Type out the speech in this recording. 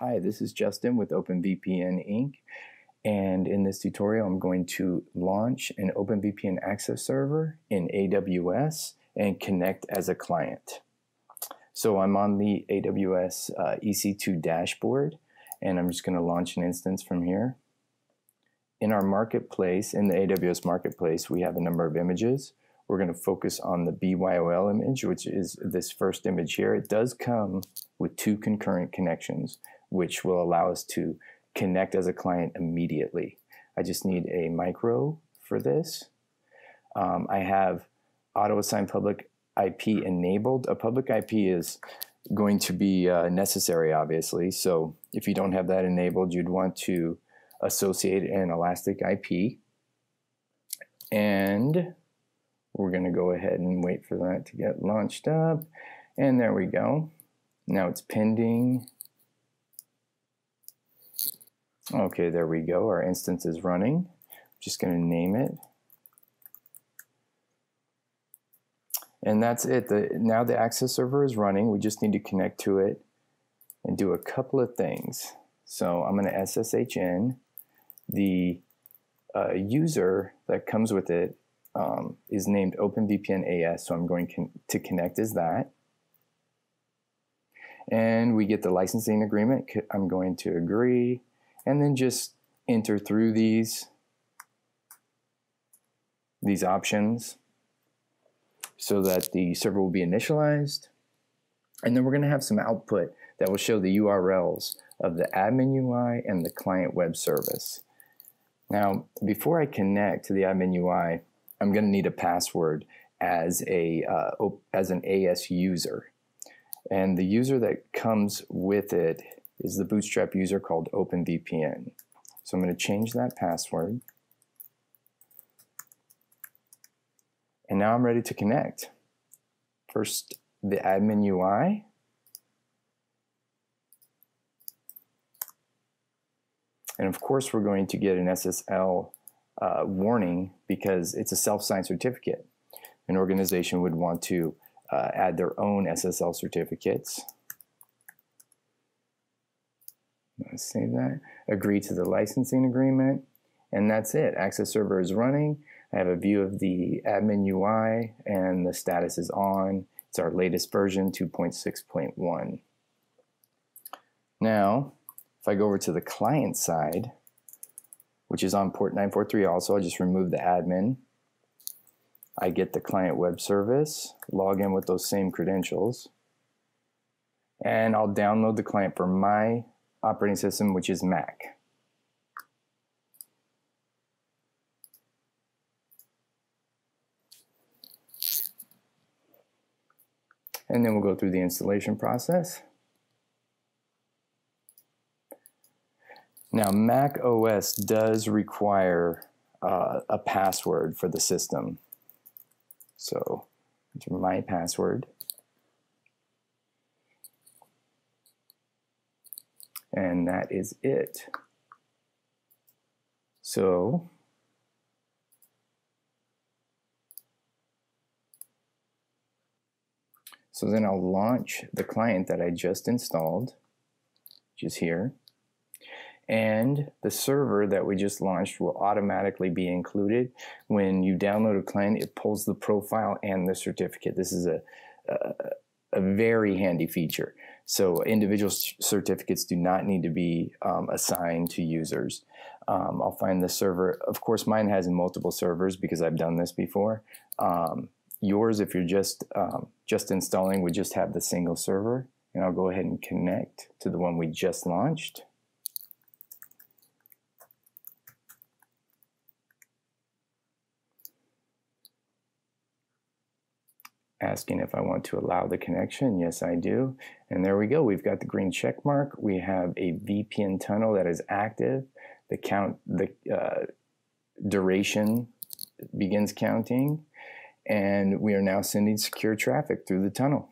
Hi, this is Justin with OpenVPN Inc. And in this tutorial, I'm going to launch an OpenVPN access server in AWS and connect as a client. So I'm on the AWS uh, EC2 dashboard, and I'm just going to launch an instance from here. In our marketplace, in the AWS marketplace, we have a number of images. We're going to focus on the BYOL image, which is this first image here. It does come with two concurrent connections which will allow us to connect as a client immediately. I just need a micro for this. Um, I have auto assign public IP enabled. A public IP is going to be uh, necessary, obviously. So if you don't have that enabled, you'd want to associate an elastic IP. And we're going to go ahead and wait for that to get launched up. And there we go. Now it's pending. Okay, there we go. Our instance is running. I'm just going to name it. And that's it. The, now the access server is running. We just need to connect to it and do a couple of things. So I'm going to SSH in. The uh, user that comes with it um, is named OpenVPN AS, so I'm going con to connect as that. And we get the licensing agreement. I'm going to agree and then just enter through these these options so that the server will be initialized and then we're going to have some output that will show the URLs of the admin UI and the client web service. Now, before I connect to the admin UI, I'm going to need a password as a uh, as an AS user. And the user that comes with it is the Bootstrap user called OpenVPN. So I'm going to change that password. And now I'm ready to connect. First, the admin UI. And of course, we're going to get an SSL uh, warning because it's a self-signed certificate. An organization would want to uh, add their own SSL certificates. Save that. Agree to the licensing agreement. And that's it. Access server is running. I have a view of the admin UI and the status is on. It's our latest version 2.6.1. Now, if I go over to the client side, which is on port 943 also, I'll just remove the admin. I get the client web service, log in with those same credentials, and I'll download the client for my operating system, which is Mac. And then we'll go through the installation process. Now, Mac OS does require uh, a password for the system. So, enter my password. And that is it. So So then I'll launch the client that I just installed, which is here. And the server that we just launched will automatically be included. When you download a client, it pulls the profile and the certificate. This is a, a, a very handy feature. So individual certificates do not need to be um, assigned to users. Um, I'll find the server. Of course, mine has multiple servers because I've done this before. Um, yours, if you're just um, just installing, would just have the single server. And I'll go ahead and connect to the one we just launched. Asking if I want to allow the connection. Yes, I do. And there we go. We've got the green check mark. We have a VPN tunnel that is active. The count, the uh, duration begins counting. And we are now sending secure traffic through the tunnel.